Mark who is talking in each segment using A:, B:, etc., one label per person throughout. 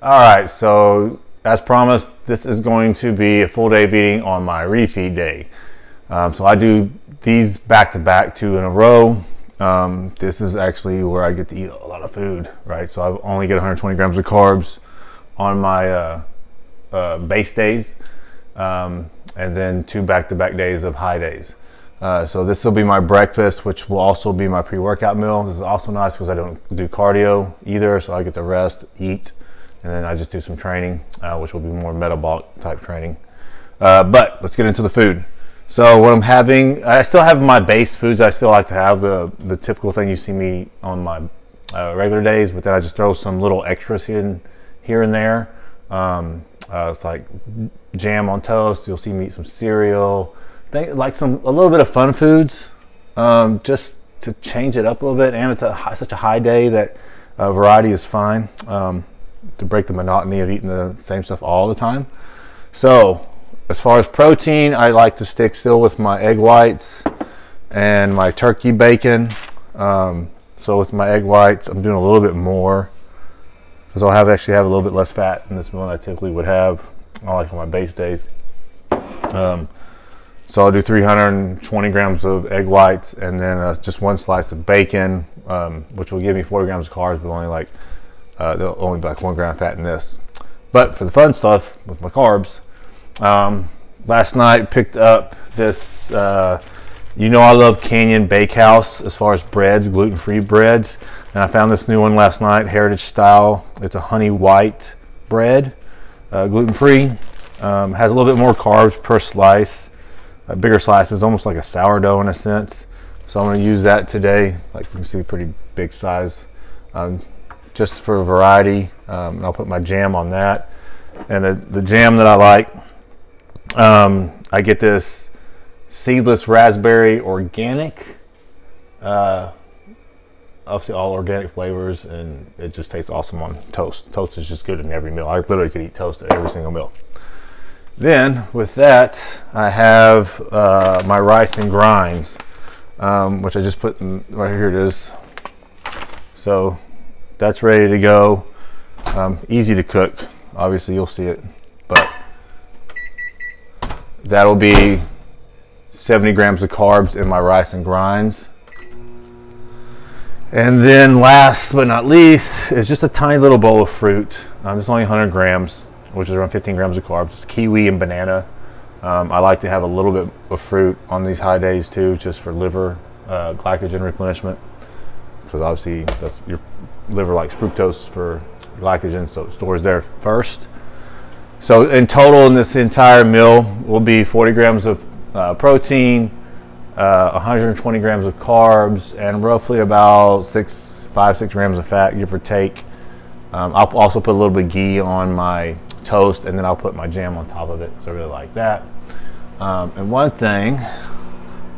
A: All right, so as promised, this is going to be a full day of eating on my refeed day. Um, so I do these back to back, two in a row. Um, this is actually where I get to eat a lot of food, right? So I only get 120 grams of carbs on my uh, uh, base days, um, and then two back to back days of high days. Uh, so this will be my breakfast, which will also be my pre-workout meal. This is also nice because I don't do cardio either, so I get to rest, eat, and then I just do some training, uh, which will be more metabolic type training. Uh, but let's get into the food. So what I'm having, I still have my base foods. I still like to have the the typical thing you see me on my uh, regular days, but then I just throw some little extras in here and there. Um, uh, it's like jam on toast. You'll see me eat some cereal, think, like some a little bit of fun foods, um, just to change it up a little bit. And it's a such a high day that uh, variety is fine. Um, to break the monotony of eating the same stuff all the time. So, as far as protein, I like to stick still with my egg whites and my turkey bacon. Um, so with my egg whites, I'm doing a little bit more because I'll have actually have a little bit less fat in this meal than I typically would have. I like on my base days. Um, so I'll do 320 grams of egg whites and then uh, just one slice of bacon, um, which will give me 40 grams of carbs, but only like uh, they'll only be like one gram of fat in this. But for the fun stuff with my carbs, um, last night picked up this. Uh, you know I love Canyon Bakehouse as far as breads, gluten-free breads, and I found this new one last night, Heritage Style. It's a honey white bread, uh, gluten-free. Um, has a little bit more carbs per slice. A bigger slice is almost like a sourdough in a sense. So I'm to use that today. Like you can see, pretty big size. Um, just for variety. Um, and I'll put my jam on that. And the, the jam that I like, um, I get this seedless raspberry organic. Uh, obviously all organic flavors and it just tastes awesome on toast. Toast is just good in every meal. I literally could eat toast at every single meal. Then with that, I have uh, my rice and grinds, um, which I just put in, right here it is. So that's ready to go. Um, easy to cook. Obviously, you'll see it, but that'll be 70 grams of carbs in my rice and grinds. And then last but not least is just a tiny little bowl of fruit. Um, it's only 100 grams, which is around 15 grams of carbs. It's kiwi and banana. Um, I like to have a little bit of fruit on these high days too, just for liver uh, glycogen replenishment. Because obviously that's your liver likes fructose for glycogen, so it stores there first. So in total in this entire meal will be 40 grams of uh, protein, uh, 120 grams of carbs, and roughly about six, five, six grams of fat, give or take. Um, I'll also put a little bit of ghee on my toast, and then I'll put my jam on top of it. So I really like that. Um, and one thing,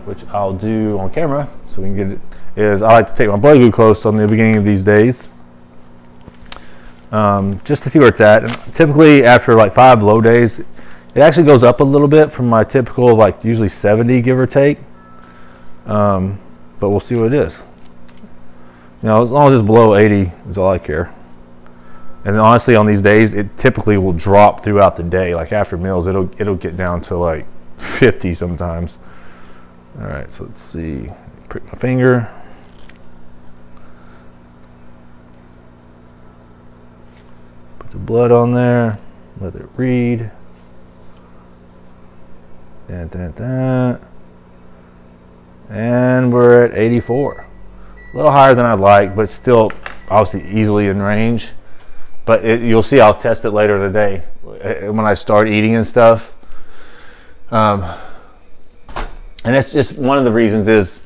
A: which I'll do on camera, so we can get it is I like to take my blood glucose on the beginning of these days um, just to see where it's at. And typically after like five low days, it actually goes up a little bit from my typical like usually 70 give or take. Um, but we'll see what it is. You know, as long as it's below 80 is all I care. And honestly, on these days, it typically will drop throughout the day. Like after meals, it'll it'll get down to like 50 sometimes. All right, so let's see. Prick my finger. The blood on there. Let it read. Dun, dun, dun. And we're at 84. A little higher than I'd like, but still obviously easily in range. But it, you'll see I'll test it later in the day uh, when I start eating and stuff. Um, and that's just one of the reasons is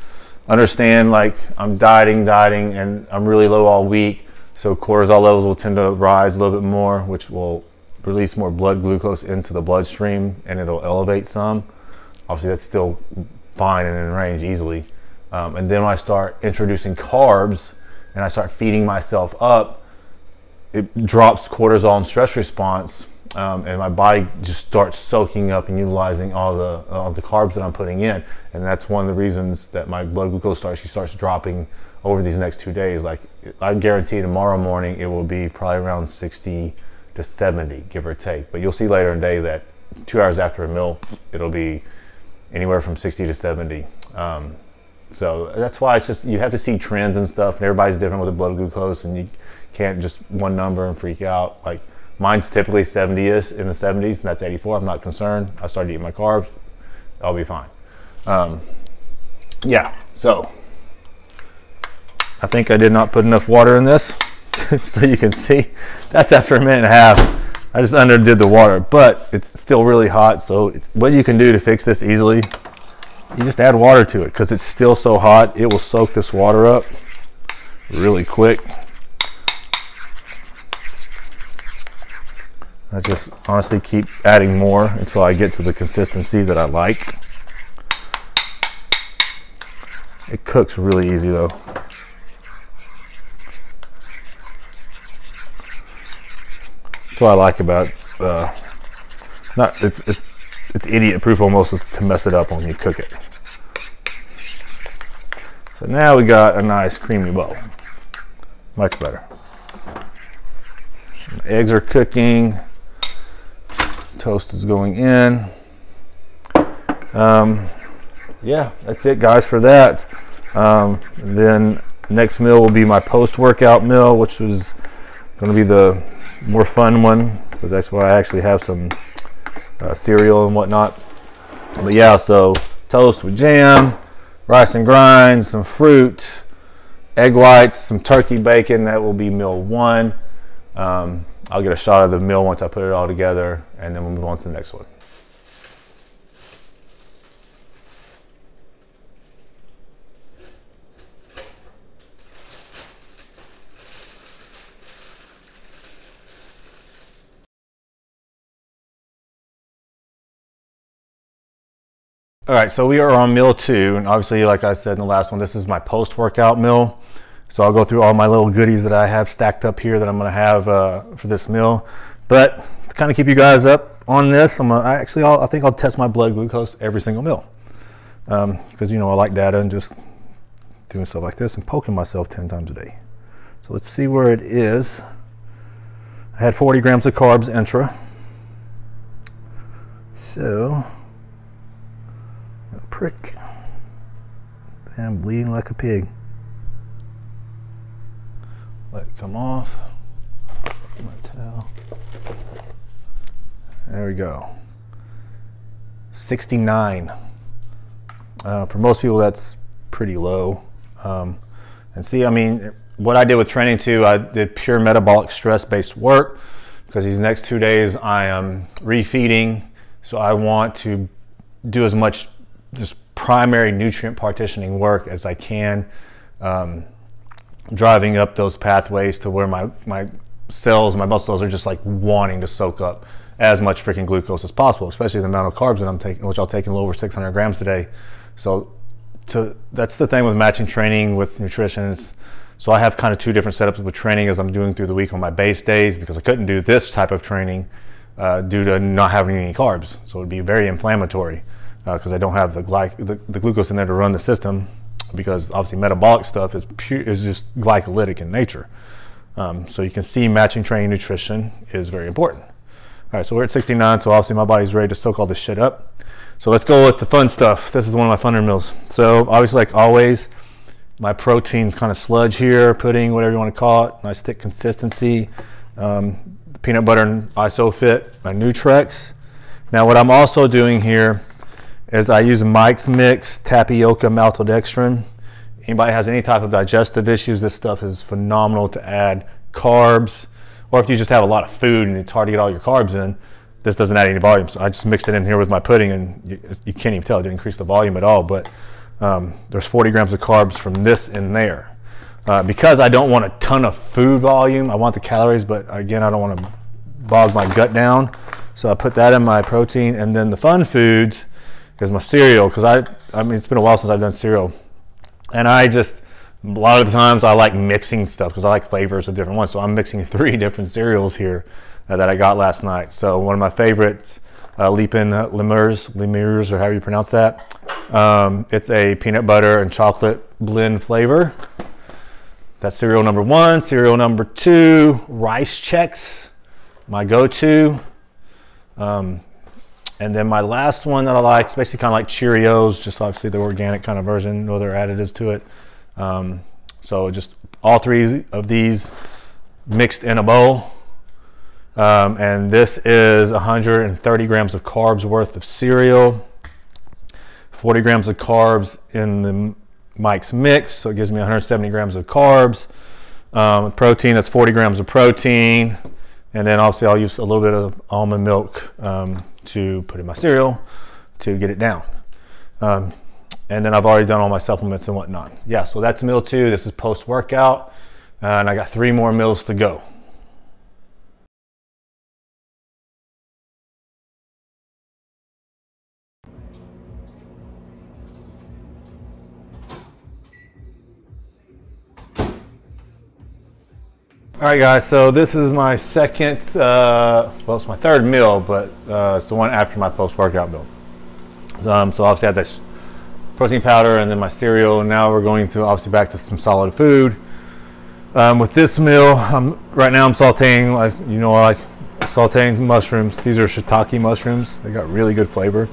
A: understand like I'm dieting, dieting, and I'm really low all week so cortisol levels will tend to rise a little bit more, which will release more blood glucose into the bloodstream and it'll elevate some. Obviously, that's still fine and in range easily. Um, and then when I start introducing carbs and I start feeding myself up, it drops cortisol and stress response, um, and my body just starts soaking up and utilizing all the all the carbs that I'm putting in, and that's one of the reasons that my blood glucose starts starts dropping over these next two days. Like I guarantee tomorrow morning it will be probably around 60 to 70, give or take. But you'll see later in the day that two hours after a meal, it'll be anywhere from 60 to 70. Um, so that's why it's just you have to see trends and stuff, and everybody's different with the blood glucose, and you can't just one number and freak out. Like mine's typically 70 is in the 70s, and that's 84. I'm not concerned. I started eating my carbs, I'll be fine. Um, yeah, so I think I did not put enough water in this, so you can see that's after a minute and a half. I just underdid the water, but it's still really hot. So what you can do to fix this easily you just add water to it because it's still so hot it will soak this water up really quick I just honestly keep adding more until I get to the consistency that I like it cooks really easy though that's what I like about uh, not it's it's it's idiot proof almost to mess it up when you cook it. So now we got a nice creamy bowl. Much better. Eggs are cooking. Toast is going in. Um, yeah, that's it guys for that. Um, then next meal will be my post-workout meal, which is going to be the more fun one because that's why I actually have some uh, cereal and whatnot. But yeah, so toast with jam, rice and grinds, some fruit, egg whites, some turkey bacon. That will be meal one. Um, I'll get a shot of the meal once I put it all together, and then we'll move on to the next one. All right, so we are on meal two, and obviously, like I said in the last one, this is my post-workout meal. So I'll go through all my little goodies that I have stacked up here that I'm gonna have uh, for this meal. But to kind of keep you guys up on this, I'm gonna, I actually, I'll, I think I'll test my blood glucose every single meal. Because, um, you know, I like data and just doing stuff like this and poking myself 10 times a day. So let's see where it is. I had 40 grams of carbs intra. So prick. I'm bleeding like a pig. Let it come off. My towel. There we go. 69. Uh, for most people, that's pretty low. Um, and see, I mean, what I did with training too, I did pure metabolic stress based work because these next two days I am refeeding. So I want to do as much just primary nutrient partitioning work as I can, um, driving up those pathways to where my, my cells, my muscle cells are just like wanting to soak up as much freaking glucose as possible, especially the amount of carbs that I'm taking, which I'll take a little over 600 grams today. So to, that's the thing with matching training with nutrition. So I have kind of two different setups with training as I'm doing through the week on my base days because I couldn't do this type of training uh, due to not having any carbs. So it'd be very inflammatory because uh, I don't have the, the, the glucose in there to run the system because obviously metabolic stuff is pure, is just glycolytic in nature. Um, so you can see matching training nutrition is very important. All right, so we're at 69, so obviously my body's ready to soak all this shit up. So let's go with the fun stuff. This is one of my funner meals. So obviously, like always, my protein's kind of sludge here, pudding, whatever you want to call it. Nice thick consistency. Um, peanut butter and ISOFIT, my Nutrex. Now what I'm also doing here is I use Mike's Mix Tapioca Maltodextrin. Anybody has any type of digestive issues, this stuff is phenomenal to add carbs. Or if you just have a lot of food and it's hard to get all your carbs in, this doesn't add any volume. So I just mixed it in here with my pudding and you, you can't even tell, it didn't increase the volume at all. But um, there's 40 grams of carbs from this in there. Uh, because I don't want a ton of food volume, I want the calories, but again, I don't want to bog my gut down. So I put that in my protein and then the fun foods, because my cereal, because I, I mean, it's been a while since I've done cereal, and I just a lot of the times I like mixing stuff because I like flavors of different ones. So I'm mixing three different cereals here uh, that I got last night. So one of my favorites, uh, Leapin Lemurs, Lemurs, or however you pronounce that. Um, it's a peanut butter and chocolate blend flavor. That's cereal number one. Cereal number two, Rice Chex. my go-to. Um, and then my last one that I like is basically kind of like Cheerios, just obviously the organic kind of version, no other additives to it. Um, so just all three of these mixed in a bowl. Um, and this is 130 grams of carbs worth of cereal, 40 grams of carbs in the Mike's mix, so it gives me 170 grams of carbs. Um, protein, that's 40 grams of protein. And then obviously I'll use a little bit of almond milk um, to put in my cereal to get it down. Um, and then I've already done all my supplements and whatnot. Yeah, so that's meal two. This is post workout. Uh, and I got three more meals to go. All right, guys, so this is my second, uh, well, it's my third meal, but uh, it's the one after my post-workout meal. So, um, so obviously I had this protein powder and then my cereal, and now we're going to obviously back to some solid food. Um, with this meal, I'm, right now I'm sauteing, you know, I like sauteing mushrooms. These are shiitake mushrooms. They got really good flavor.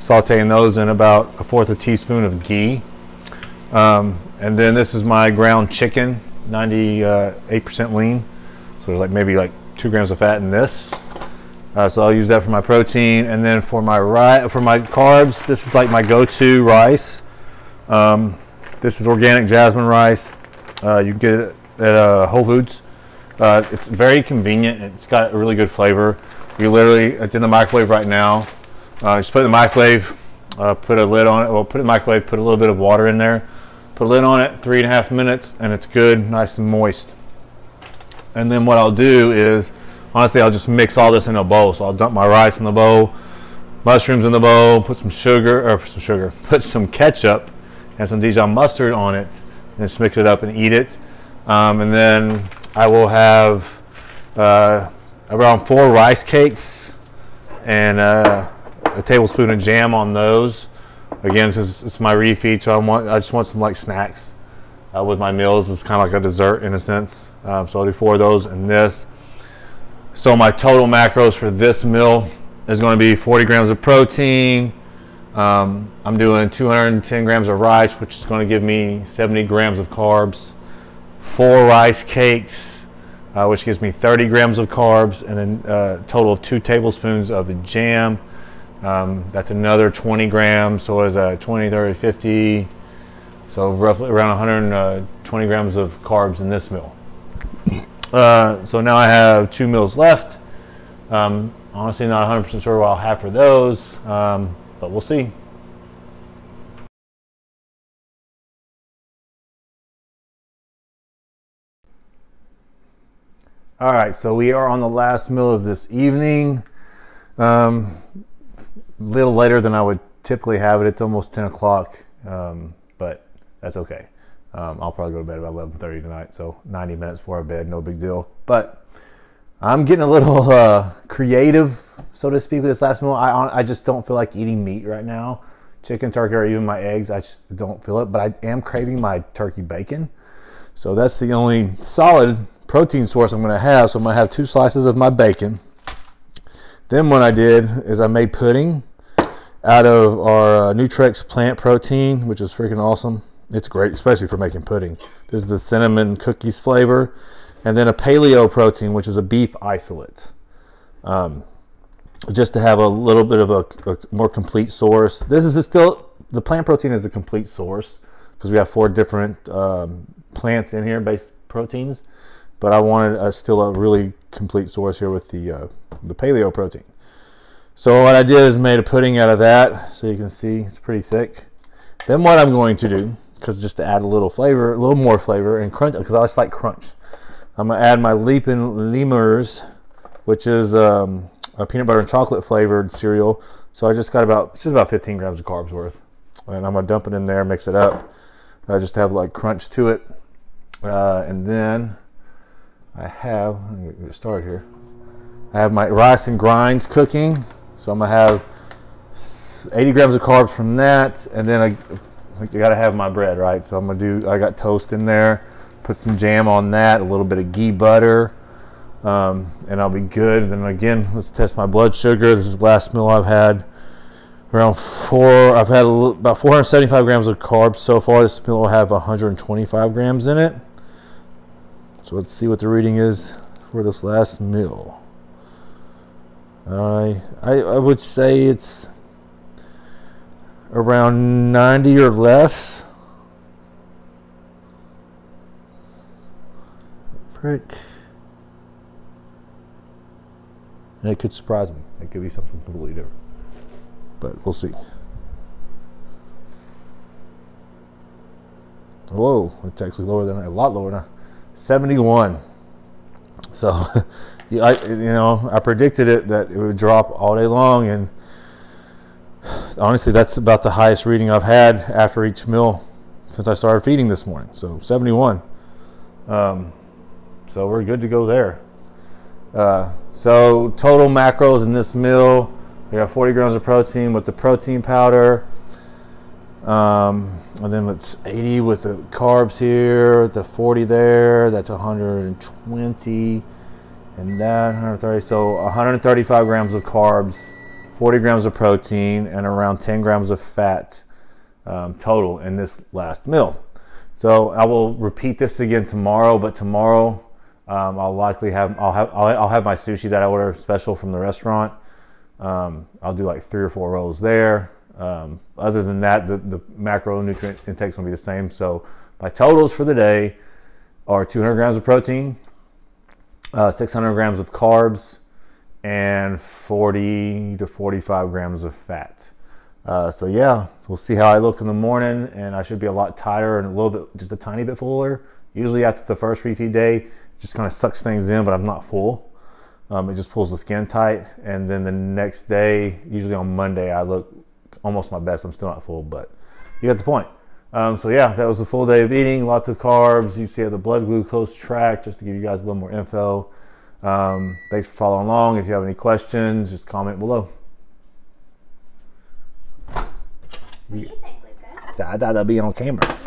A: Sauteing those in about a fourth a teaspoon of ghee. Um, and then this is my ground chicken. 98% lean. So there's like maybe like two grams of fat in this. Uh, so I'll use that for my protein. And then for my ri for my carbs, this is like my go-to rice. Um, this is organic jasmine rice. Uh, you can get it at uh, Whole Foods. Uh, it's very convenient. It's got a really good flavor. You literally, it's in the microwave right now. Uh, just put it in the microwave, uh, put a lid on it. Well, put it in the microwave, put a little bit of water in there Put a lid on it, three and a half minutes, and it's good, nice and moist. And then what I'll do is, honestly, I'll just mix all this in a bowl. So I'll dump my rice in the bowl, mushrooms in the bowl, put some sugar, or some sugar, put some ketchup and some Dijon mustard on it, and just mix it up and eat it. Um, and then I will have uh, around four rice cakes and uh, a tablespoon of jam on those. Again, since it's my refeed, so I want I just want some like snacks uh, with my meals. It's kind of like a dessert in a sense. Um, so I'll do four of those and this. So my total macros for this meal is going to be 40 grams of protein. Um, I'm doing 210 grams of rice, which is going to give me 70 grams of carbs. Four rice cakes, uh, which gives me 30 grams of carbs, and then a uh, total of two tablespoons of the jam. Um, that's another 20 grams, so it's a 20, 30, 50, so roughly around 120 uh, grams of carbs in this meal. Uh, so now I have two meals left. Um, honestly, not 100% sure what I'll have for those, um, but we'll see. All right, so we are on the last meal of this evening. Um, little later than I would typically have it. It's almost 10 o'clock, um, but that's okay. Um, I'll probably go to bed about 11:30 tonight, so 90 minutes before bed, no big deal. But I'm getting a little uh, creative, so to speak, with this last meal. I I just don't feel like eating meat right now, chicken, turkey, or even my eggs. I just don't feel it. But I am craving my turkey bacon, so that's the only solid protein source I'm going to have. So I'm going to have two slices of my bacon. Then what I did is I made pudding out of our uh, Nutrex plant protein, which is freaking awesome. It's great, especially for making pudding. This is the cinnamon cookies flavor. And then a paleo protein, which is a beef isolate. Um, just to have a little bit of a, a more complete source. This is still, the plant protein is a complete source because we have four different um, plants in here based proteins. But I wanted a, still a really complete source here with the uh, the paleo protein. So what I did is made a pudding out of that. So you can see it's pretty thick. Then what I'm going to do, because just to add a little flavor, a little more flavor and crunch, because I just like crunch. I'm gonna add my Leapin' Lemurs, which is um, a peanut butter and chocolate flavored cereal. So I just got about it's just about 15 grams of carbs worth, and I'm gonna dump it in there, mix it up. I just have like crunch to it, uh, and then I have. Let me get started here. I have my rice and grinds cooking. So I'm gonna have 80 grams of carbs from that, and then I, I gotta have my bread, right? So I'm gonna do. I got toast in there. Put some jam on that. A little bit of ghee butter. um, and I'll be good. And then again, let's test my blood sugar. This is the last meal I've had. Around four, I've had about 475 grams of carbs so far. This meal will have 125 grams in it. So let's see what the reading is for this last mill. I, I, would say it's around 90 or less. Prick. And it could surprise me. It could be something completely different. But we'll see. Whoa, it's actually lower than a lot lower now. 71. So, you know, I predicted it that it would drop all day long, and honestly, that's about the highest reading I've had after each meal since I started feeding this morning. So 71. Um, so we're good to go there. Uh, so total macros in this meal, we got 40 grams of protein with the protein powder. Um, and then it's 80 with the carbs here, the 40 there, that's 120, and that 130. So 135 grams of carbs, 40 grams of protein, and around 10 grams of fat um, total in this last meal. So I will repeat this again tomorrow, but tomorrow um, I'll likely have I'll have I'll, I'll, have my sushi that I order special from the restaurant. Um, I'll do like three or four rolls there. Um, other than that, the, the macronutrient intake is going to be the same. So my totals for the day are 200 grams of protein, uh, 600 grams of carbs, and 40 to 45 grams of fat. Uh, so yeah, we'll see how I look in the morning, and I should be a lot tighter and a little bit, just a tiny bit fuller. Usually after the first refeed day, it just kind of sucks things in, but I'm not full. Um, it just pulls the skin tight, and then the next day, usually on Monday, I look almost my best. I'm still not full, but you get the point. Um, so yeah, that was a full day of eating, lots of carbs. You see how the blood glucose track, just to give you guys a little more info. Um, thanks for following along. If you have any questions, just comment below.
B: What do you think, Luca?
A: I thought that'd be on camera.